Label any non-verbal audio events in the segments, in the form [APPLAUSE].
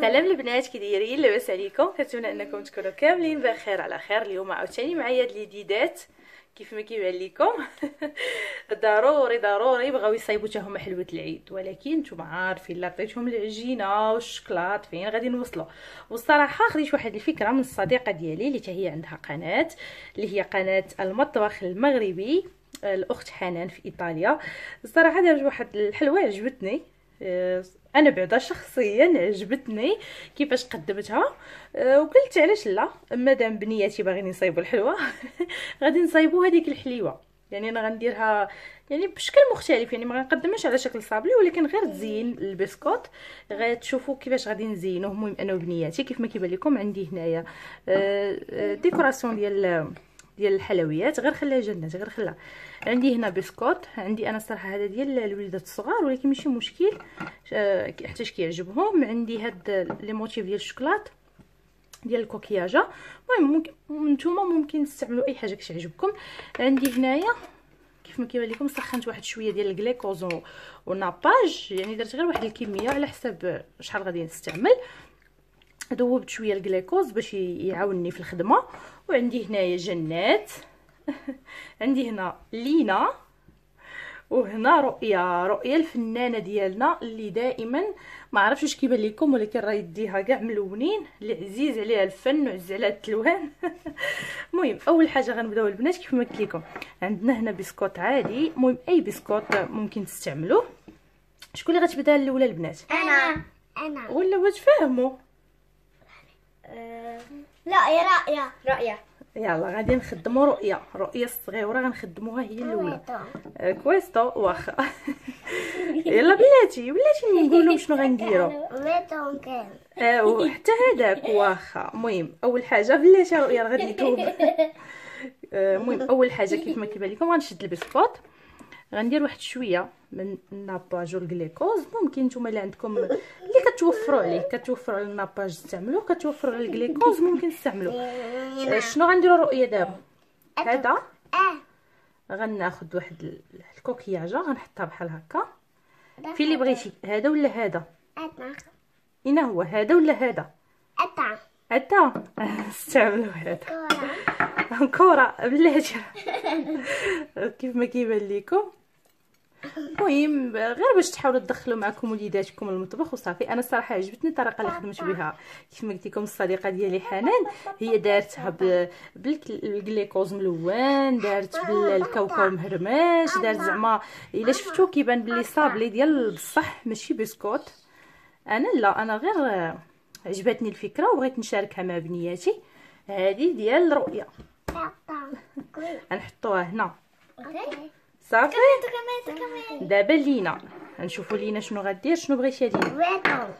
سلام البنات كي دايرين لاباس عليكم. كنتمنى أنكم تكونوا كاملين بخير على خير. اليوم عاوتاني معايا هاد الجديدات. كيف ما كيبان لكم. [LAUGHS] ضروري ضروري بغاو يصايبوا حتى هما حلوة العيد. ولكن نتوما عارفين لا عطيتهم العجينة والشكلاط فين؟ غادي نوصلوا. والصراحة خديت واحد الفكرة من الصديقة ديالي اللي هي عندها قناة اللي هي قناة المطبخ المغربي الأخت حنان في إيطاليا. الصراحة دارت واحد الحلوة عجبتني. أنا بعدا شخصيا عجبتني كيفاش قدمتها آه، وقلت علاش لا. مادام بنياتي باغيين يصايبوا الحلوة [LAUGHS] غادي نصايبوا هذيك الحليوة. يعني أنا غنديرها يعني بشكل مختلف يعني ما غنقدمهاش على شكل صابلي ولكن غير تزين البسكوت. غتشوفوا كيفاش غادي نزينوه المهم أنا وبنياتي كيف ما كيبان لكم عندي هنايا آه، décoration ديال ديال الحلويات غير خليها جنات غير خليها. عندي هنا بسكوت عندي أنا الصراحة هذا ديال الوليدات الصغار ولكن ماشي مشكل. حتى كيعجبهم. عندي هاد les motifs ديال الشوكولات ديال الكوكياجا المهم ممكن نتوما ممكن تستعملوا أي حاجة كتعجبكم. عندي هنايا كيف ما كيبان لكم سخنت واحد شوية ديال ال glucose و nappage. يعني درت غير واحد الكمية على حساب شحال غادي نستعمل. ذوبت شوية الكليكوز باش يعاونني في الخدمة. وعندي هنايا جنات. [LAUGHS] عندي هنا لينا. وهنا رؤيا رؤيا الفنانة ديالنا اللي دائما ما عرفتش واش كيبان لكم ولكن راه يديها كاع ملونين. اللي عزيز عليها الفن وعزيز عليها التلوان. [LAUGHS] المهم أول حاجة غنبدأو البنات كيف ما قلت لكم. عندنا هنا بسكوت عادي. المهم أي بسكوت ممكن تستعملوه. شكون اللي غتبدأ الأولى البنات؟ أنا. أنا. ولا واش فاهموا؟ لا يا رأية رأية يلا غادي نخدموا رؤية. رؤية الصغيره غنخدموها هي الأولى. آه، questo واخا. [LAUGHS] يلا بلاتي بلاتي نقولوا شنو غنديروا [LAUGHS] آه وحتى هذاك واخا. المهم أول حاجة بلاتي رؤية غادي يتوب. [LAUGHS] آه، المهم أول حاجة كيف ما كيبان لكم غنشد البسكوت غندير واحد شوية من ال nappage و ال glucose ممكن نتوما اللي عندكم اللي كتوفروا عليه كتوفروا على ال nappage تستعملوه كتوفروا على الكليكوز [LAUGHS] ممكن تستعملوه. آه، شنو غنديروا رؤية دابا؟ هذا؟ آه. غناخذ واحد ال- الكوكياجة غنحطها بحال هكا. في اللي بغيتي؟ هذا. ولا هذا؟ اين هو هذا ولا هذا؟ أنا هذا [LAUGHS] استعملوا هذا. كورة. [LAUGHS] كرة بلاتي. كيف ما كيبان لكم المهم غير باش تحاولوا تدخلوا معكم وليداتكم المطبخ وصافي أنا الصراحة عجبتني الطريقة اللي خدمت بها. كيف ما قلت لكم الصديقة ديالي حنان هي دارتها بالكليكوز ملون دارت بالكاوكاو مهرماش دارت زعما إلا شفتو كيبان بلي صابلي ديال بصح ماشي بسكوت. أنا لا أنا غير عجبتني الفكرة وبغيت نشاركها مع بنياتي. هذه ديال رؤية. غنحطوها [LAUGHS] هنا. okay. صافي؟ كمان كمان دابا لينا. نشوفوا لينا شنو غدير شنو بغيتي لينا.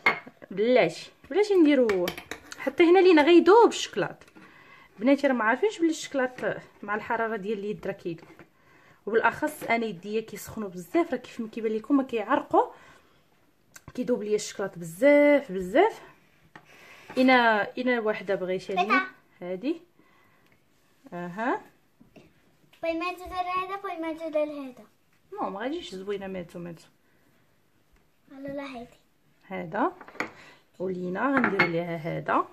بلاتي بلاتي نديرو. حطي هنا لينا غيدوب الشكلاط بناتي راه ما عارفينش بلي الشكلاط مع الحرارة ديال اليد راه كيدوب وبالأخص أنا يديا كيسخنوا بزاف راه كيف ما كيبان لكم ما كيعرقوا كيدوب ليا الشكلاط بزاف بزاف. انا إنا واحدة بغيتي يا لينا. هادي. أها. باي ما تدير هذا باي ما تدير هذا نو ما غاديش زوينه ماتو ماتو على لا هذه هذا ولينا غندير ليها هذا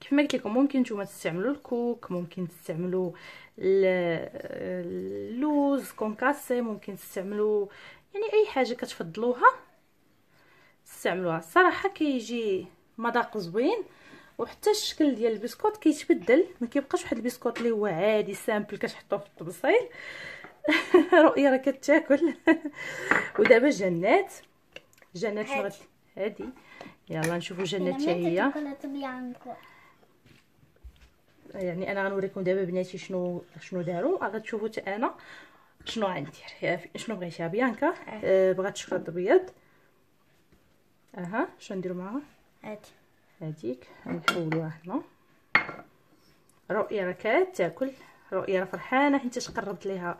كيف ما قلت لكم ممكن نتوما تستعملوا الكوك ممكن تستعملوا ال- اللوز كونكاسي ممكن تستعملوا يعني اي حاجة كتفضلوها تستعملوها الصراحه كيجي مذاق زوين وحتى الشكل ديال البسكوت كيتبدل ما كيبقاش واحد البسكوت اللي هو عادي simple كتحطوه في الطبسيل [LAUGHS] رؤية راه كتاكل. [LAUGHS] ودابا جنات. جنات شنو غت- هادي. يلا نشوفوا جنات حتى هي. يعني أنا غنوريكم دابا بناتي شنو شنو داروا غتشوفوا حتى أنا شنو غندير شنو بغيتي bianca؟ آه. بغات شوكولاط ابيض أها شنو نديروا معاها؟ هذه هاديك غنحولوها هنا رؤيا راه كتاكل رؤيا راه فرحانة حيت قربت ليها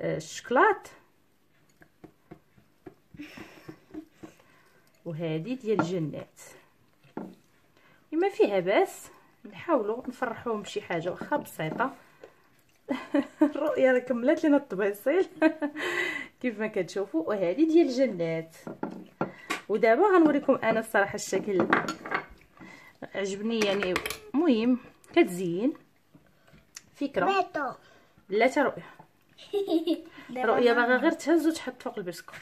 آه، الشكلاط وهذه ديال الجنات. ما فيها باس نحاولوا نفرحوهم بشي حاجة واخا بسيطة. [LAUGHS] الرؤية راه كملات لنا الطبيصيل [LAUGHS] كيف ما كتشوفوا وهذه ديال الجنات. ودابا غنوريكم أنا الصراحة الشكل. عجبني يعني. مهم. كتزين. فكرة. بيتو بلاتي رؤية. [LAUGHS] رؤية باغا غير تهز وتحط فوق البسكوت.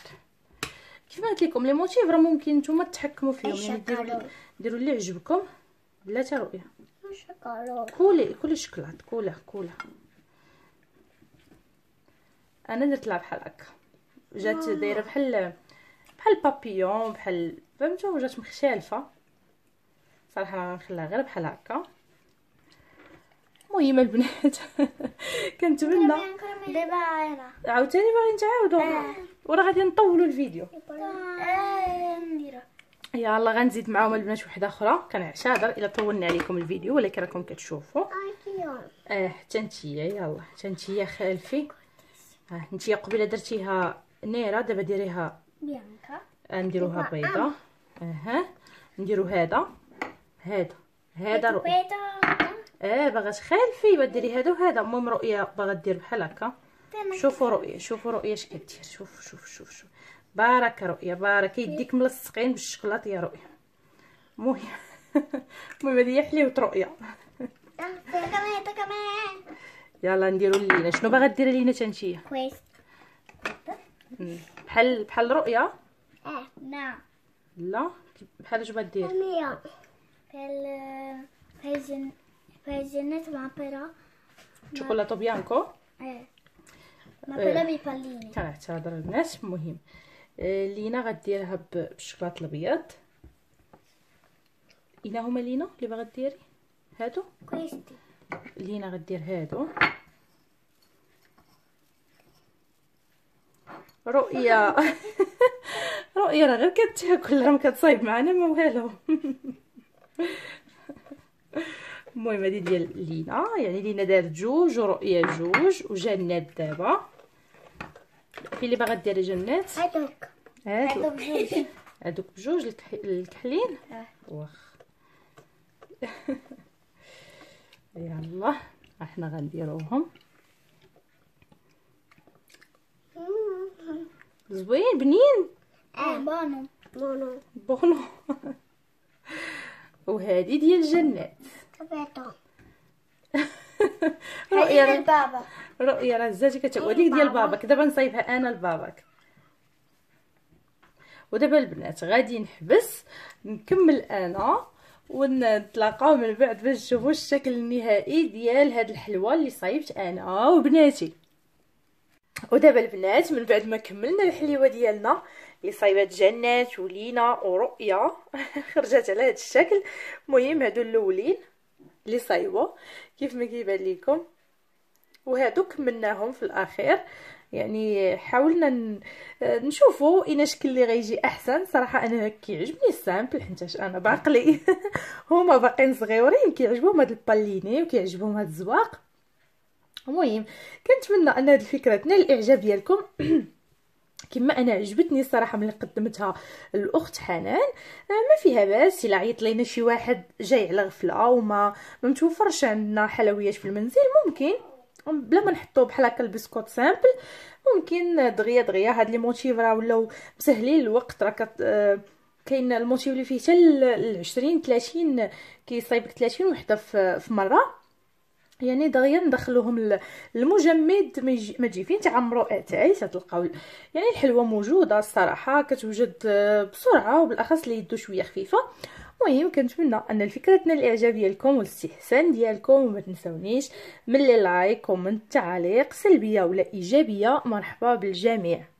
كيف ما قلت لكم لي موتيف راه ممكن نتوما تحكموا فيهم. يعني ديروا. ديروا اللي عجبكم. بلاتي رؤية. شوكولا كولي كولي الشكلاط كوله كولة. أنا درت لها بحال هكا. جات دايرة بحال بحال بابيون بحال فهمتوا؟ جات مختلفه صراحة غنخليها غير بحال هكا. المهم البنات [LAUGHS] كنتمنى دابا عاوتاني باغي نتعاودوا وراه غادي نطولوا الفيديو. نديرها يلا غنزيد معاهم البنات وحده أخرى. كنعتذر إلا طولنا عليكم الفيديو ولكن راكم كتشوفوا آه حتى نتيا يلا. حتى نتيا خالفي آه نتيا قبيلة درتيها نيرة دابا ديريها بيانكا. آه، نديروها بيضة. أها. نديرو هذا. هذا. هذا رؤيا بيتو آه باغا تخالفي بديري هذا. وهذا المهم رؤيا باغا دير بحال هكا. شوفوا رؤيا شوفوا رؤيا اش كدير شوف شوف شوف شوف. بارك رؤيا بارك يديك ملصقين بالشكلاط يا رؤيا المهم [LAUGHS] المهم هذه هي رؤيا كمان كمان. يلا نديرو اللينه شنو باغا ديري لينا تنتيا كويس. بحال بحال رؤيا آه نعم. لا. بحال اش بغات دير؟ مية فال فالجن فالجنة مع بيرا شوكولاته بيانكو آه مع بيرا بيباليني كنعتذر الناس المهم آه، لينا غديرها بالشوكولاط الابيض اين هما لينا اللي باغا ديري هادو كويس دي لينا غدير هادو رؤيا رؤيا راه غير كتاكل راه ما كتصايب معنا ما والو المهم هادي ديال لينا. يعني لينا دارت جوج ورؤيا جوج وجنات دابا. في اللي باغا دير جنات؟ هادوك. هادو هادوك بجوج [LAUGHS] هادوك بجوج الكح- الكحلين؟ آه. واخ. [LAUGHS] يلا إحنا غنديروهم. زوين بنين؟ آه buono buono buono. [LAUGHS] وهذه ديال جنات. [LAUGHS] رؤيا راه- البابا رؤيا راه زاتي كتقول هذيك ديال باباك. دابا نصايبها أنا لباباك. ودابا البنات غادي نحبس نكمل أنا ونتلاقاو من بعد باش تشوفوا الشكل النهائي ديال هاد الحلوة اللي صايبت أنا وبناتي. ودابا البنات من بعد ما كملنا الحليوة ديالنا اللي صايبات جنات ولينا ورؤيا. [LAUGHS] خرجت على هاد الشكل. المهم هادو الاولين اللي صايبوا كيف ما كيبان لكم وهادو كملناهم في الأخير. يعني حاولنا نشوفوا اين شكل اللي غيجي أحسن. صراحة أنا كيعجبني ال simple حيتاش أنا بعقلي [LAUGHS] هما باقيين صغيورين كيعجبهم هاد ال palline وكيعجبهم هاد الزواق. المهم كنتمنى أن هاد الفكرة تنال الإعجاب ديالكم. [CLEARS THROAT] كما أنا عجبتني الصراحة ملي قدمتها الأخت حنان. آه، ما فيها باس الا عيط لينا شي واحد جاي على غفلة وما ما متوفرش عندنا حلويات في المنزل. ممكن بلا ما نحطو بحال هكا البسكوت simple ممكن دغيا دغيا هاد les motifs راه ولاو مسهلين الوقت. راه كت آه، كاين ال motif اللي فيه حتى ل 20 30 كيصايبك 30 وحدة في مرة. يعني دغيا ندخلوهم المجمد ما تجي فين تعمروا أتاي تلقاو يعني الحلوة موجودة الصراحة كتوجد آه، بسرعة وبالأخص اللي يدو شوية خفيفة. المهم كنتمنى أن الفكرة تنال الاعجاب ديالكم والاستحسان ديالكم وما تنسونيش من لي like comment تعليق سلبية ولا إيجابية مرحبا بالجميع.